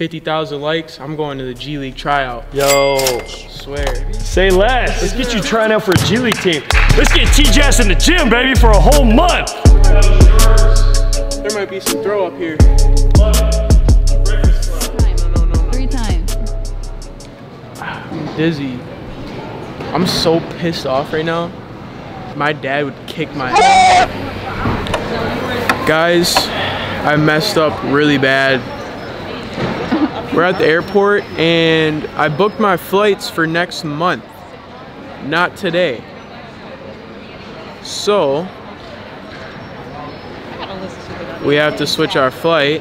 Hey, 50,000 likes, I'm going to the G League tryout. Yo, Swear. say less. Let's get you trying out for a G League team. Let's get T-Jass in the gym, baby, for a whole month. There might be some throw up here. Three times. I'm dizzy. I'm so pissed off right now. My dad would kick my ass. Guys, I messed up really bad. We're at the airport and I booked my flights for next month, not today. So, we have to switch our flight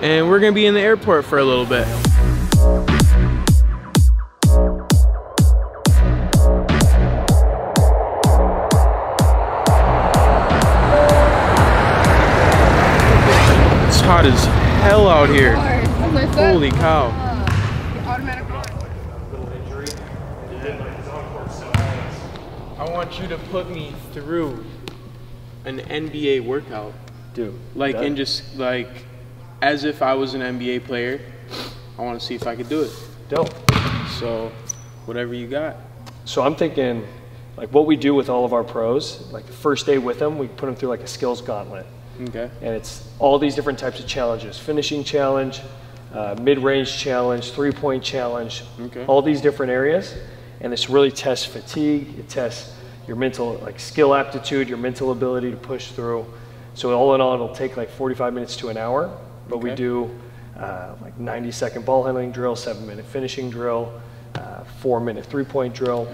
and we're gonna be in the airport for a little bit. It's hot as hell out here. Holy cow. I want you to put me through an NBA workout. Dude, Like, that- and just like, as if I was an NBA player. I want to see if I could do it. dope. So, whatever you got. So I'm thinking, like what we do with all of our pros, like the first day with them, we put them through like a skills gauntlet. Okay. and it's all these different types of challenges finishing challenge uh, mid-range challenge three-point challenge Okay. all these different areas and this really tests fatigue it tests your mental like skill aptitude your mental ability to push through so all in all it'll take like 45 minutes to an hour but we do uh, like 90 second ball handling drill seven minute finishing drill uh, four minute three-point drill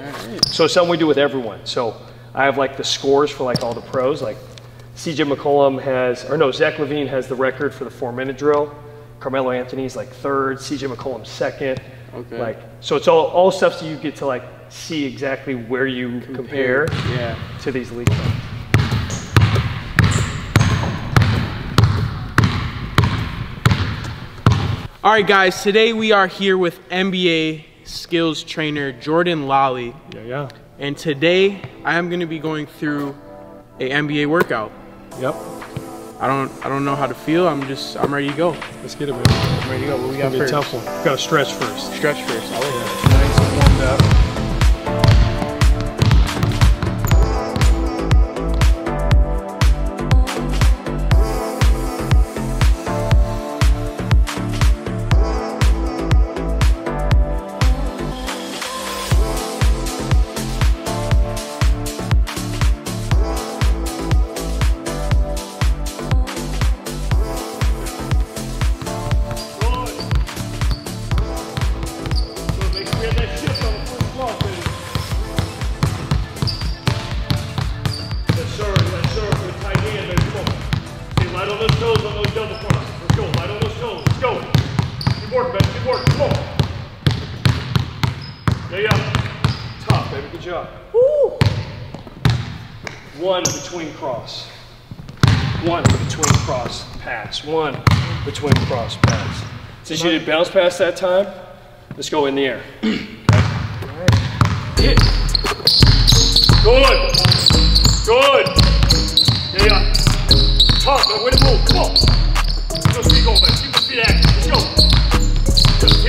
so it's something we do with everyone. So I have like the scores for like all the pros. Like CJ McCollum has, or no, Zach LaVine has the record for the four minute drill. Carmelo Anthony's like third. CJ McCollum second. Okay. Like so, it's all all stuff so you get to like see exactly where you compare, Yeah. to these league pros. All right, guys. Today we are here with NBA skills trainer Jordan Lawley, Yeah, yeah. and today I am going to be going through a NBA workout. Yep. I don't, I don't know how to feel. I'm just, I'm ready to go. Let's get it, man. I'm ready to go. What we got first? tough one. We Got to stretch first. Stretch first. I like that. Nice and warmed up. Between cross. One between cross pass. One between cross pass. Since you did bounce pass that time, let's go in the air. Hit. Good. Good. Yeah. Tough, man. Way to move. Come on. Keep those feet going, baby. Keep those feet active. Let's go. Jump, T.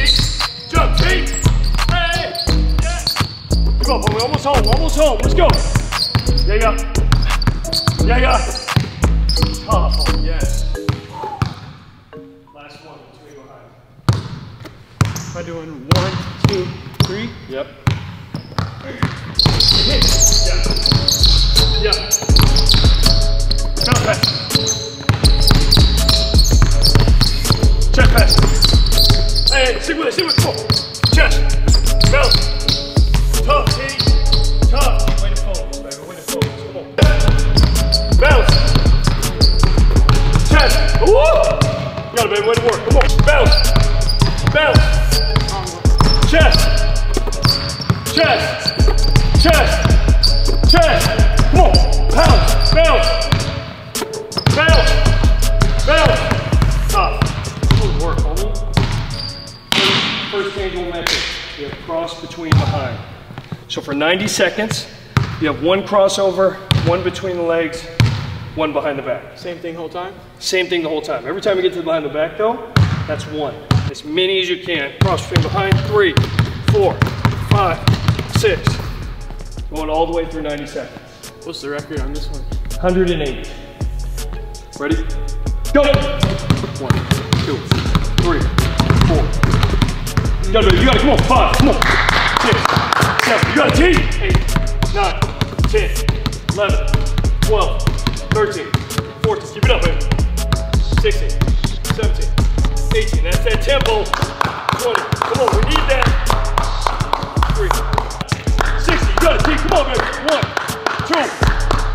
Jump, T. Hey. Yeah. Come on, boy. We're almost home. Almost home. Let's go. Yeah, yeah. Yeah, yeah. Tough. Yes. Last one. Between behind. I doing one, two, three? Yep. Hit. Yeah. Yeah. Bounce pass. Chest pass. Hey, stick with it, stick with it. Come on. Chest. Bounce. Tough, T. Tough. So for 90 seconds, you have one crossover, one between the legs, one behind the back. Same thing whole time? Same thing the whole time. Every time you get to the behind the back though, that's one. As many as you can. Cross between behind, three, four, five, six. Going all the way through 90 seconds. What's the record on this one? 180. Ready? Go! One, two, three, four. You gotta, you gotta, come on, five, come on. Six, you got a T. 8, 9, 10, 11, 12, 13, 14. Keep it up, man. 16, 17, 18. That's that tempo. 20. Come on, we need that. 3, 60. You got a T. Come on, baby. 1, 2,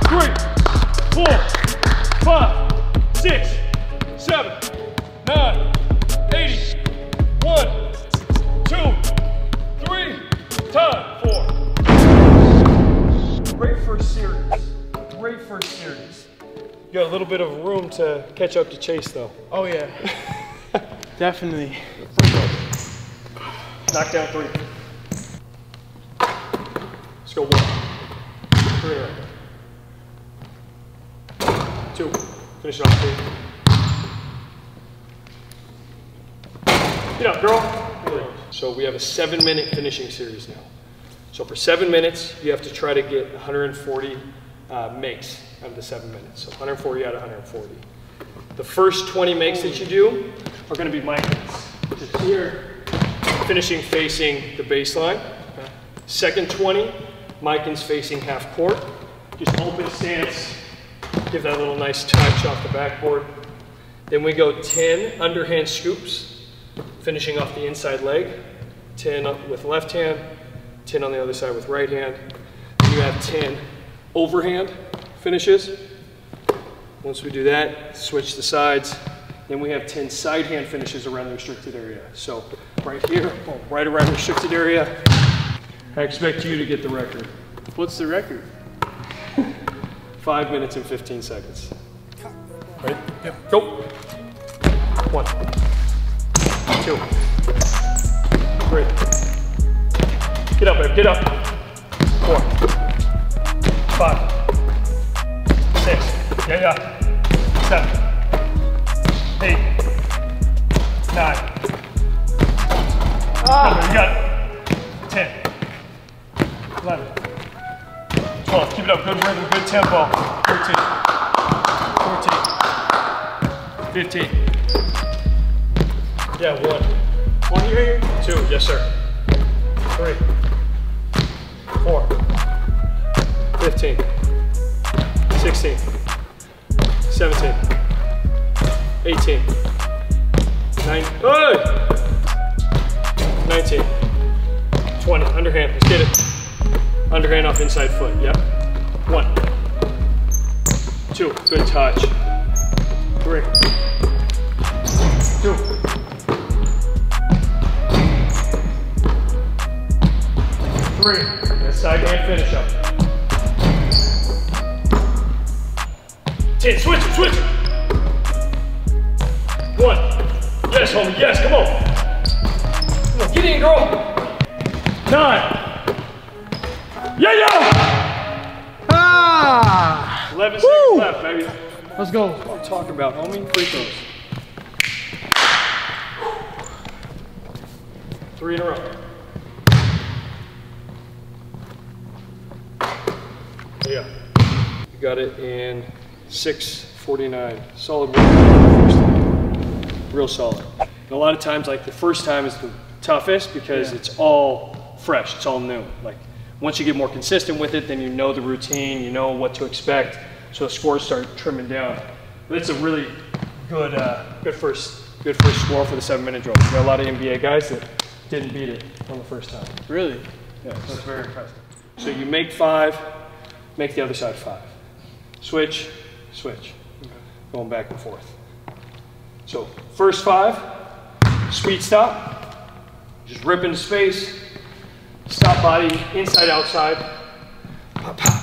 3, 4, 5, 6, 7, a little bit of room to catch up to Chase, though. Oh yeah. Definitely. Knock down three. Let's go one. Three right. Two. Finish it off. Get up, girl. So we have a seven minute finishing series now. So for seven minutes, you have to try to get 140 uh, makes of the seven minutes. So 140 out of 140. The first 20 makes that you do are going to be. Just here, finishing facing the baseline. Second 20, Mikens facing half court. Just open stance, give that little nice touch off the backboard. Then we go 10 underhand scoops, finishing off the inside leg. 10 with left hand, 10 on the other side with right hand. Then you have 10 overhand finishes. Once we do that, switch the sides. Then we have 10 side hand finishes around the restricted area. So right here, right around the restricted area. I expect you to get the record. What's the record? Five minutes and 15 seconds. Ready? Yep. Go. One. Two. Three. Get up, babe. Get up. Four. Five. Six. Yeah, yeah. Seven. Eight. Nine. Ah. You got it. Ten. Eleven. 12. Keep it up. Good rhythm, good tempo. 13. 14. 15. Yeah, one. One here? Two. Yes, sir. Three. Four. 15. 16. 17. 18. 9. Hey! 19. 20. Underhand. Let's get it. Underhand off inside foot. Yep. One. Two. Good touch. Three. Two. Side hand finish up. Ten. Switch it. Switch it. One. Yes, homie. Yes. Come on. Come on. Get in, girl. Nine. Yeah, yeah! Ah! 11 seconds left, baby. Let's go. What I'm talking about, homie. Free throws. Three in a row. Yeah. You got it in 649. Solid work. First time. Real solid. And a lot of times, like the first time is the toughest because Yeah. it's all fresh, it's all new. Like once you get more consistent with it, then you know the routine, you know what to expect. So the scores start trimming down. But it's a really good, uh, good first, good first score for the seven-minute drill. There are a lot of NBA guys that didn't beat it on the first time. Really? Yeah, so it's very impressive. So you make five, make the other side five. Switch, switch. Going back and forth. So first five, sweet stop. Just rip into space. Stop body, inside, outside. Pop, pop.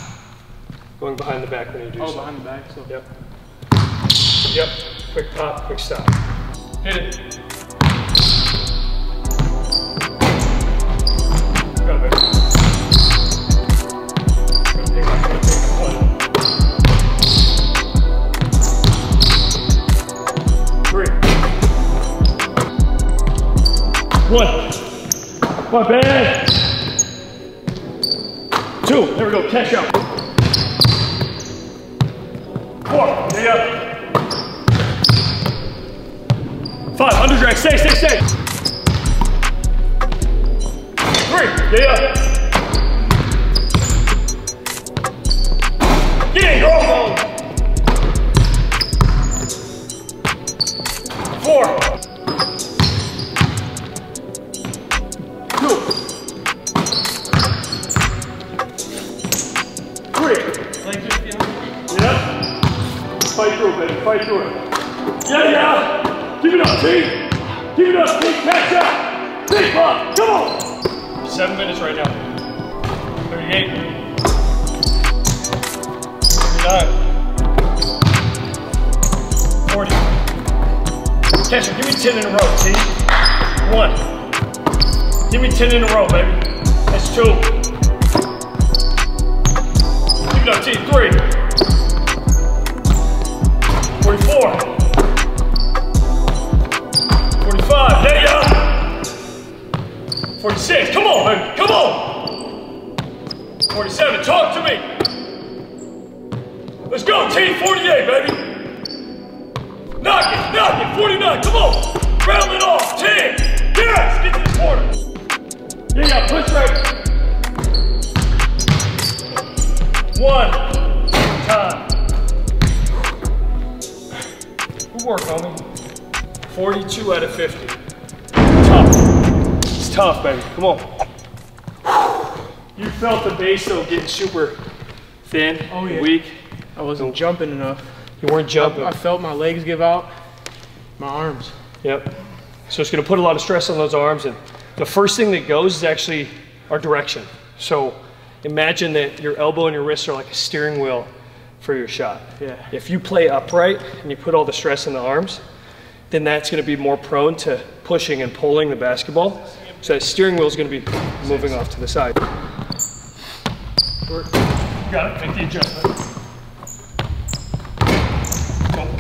Going behind the back when you do Oh, so. behind the back. So. Yep. Yep. Quick pop, quick stop. Hit it. Go, baby. One. My bad. Two. There we go. Catch up. Four. Stay up. Five. Under drag. Stay, stay, stay. Three. Stay up. Get in, girl. 39. 40. Catch it. Give me 10 in a row, T. One. Give me 10 in a row, baby. That's two. Give it up, T. Three. 44. 45. Yeah, yeah. 46. Come on, baby. Come on. 47. Talk to me. Let's go, team 48, baby. Knock it, knock it. 49. Come on. Round it off. 10. Yes. Get to the corner. Yeah. Push right. One. Time. Good work, homie. 42 out of 50. Tough. It's tough, baby. Come on. You felt the base though getting super thin, Oh, yeah. weak. I wasn't jumping enough. You weren't jumping. I felt my legs give out, my arms. Yep. So it's going to put a lot of stress on those arms, and the first thing that goes is actually our direction. So imagine that your elbow and your wrist are like a steering wheel for your shot. Yeah. If you play upright and you put all the stress in the arms, then that's going to be more prone to pushing and pulling the basketball. So that steering wheel is going to be moving off to the side. Got it. Make the adjustment.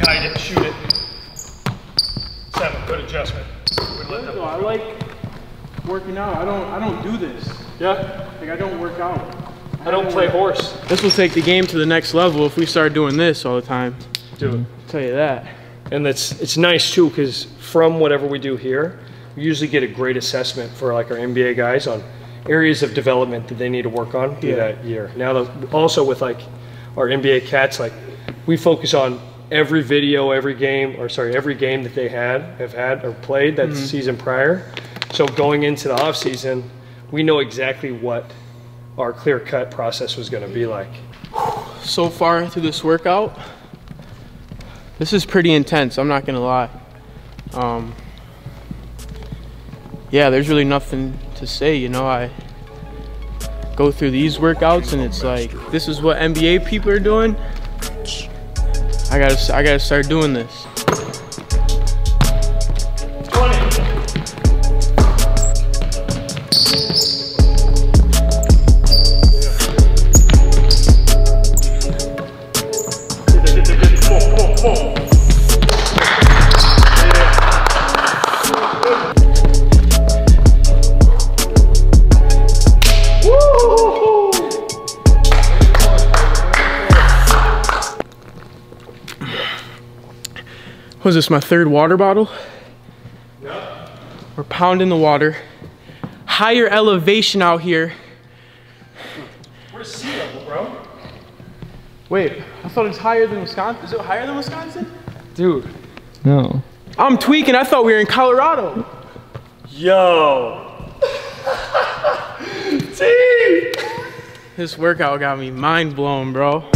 Don't guide it. Shoot it. Seven. Good adjustment. Good let that- No, I like working out. I don't I don't do this. Yeah. Like I don't work out. I don't play horse. This will take the game to the next level if we start doing this all the time. Do it. I'll tell you that. And that's it's nice too because from whatever we do here, we usually get a great assessment for like our NBA guys on areas of development that they need to work on through Yeah. that year. Now, the, also with like our NBA cats, like we focus on every video, every game, or sorry, every game that they had have had or played that season prior. So going into the off season, we know exactly what our clear cut process was going to be like. So far through this workout, this is pretty intense. I'm not gonna lie. Um, yeah, there's really nothing to say. You know, I go through these workouts and it's like this is what NBA people are doing. I gotta, I gotta start doing this. 20. Was this my third water bottle? No. We're pounding the water. Higher elevation out here. Where's sea level, bro? Wait, I thought it's higher than Wisconsin. Is it higher than Wisconsin? Dude. No. I'm tweaking. I thought we were in Colorado. Yo. T. This workout got me mind blown, bro.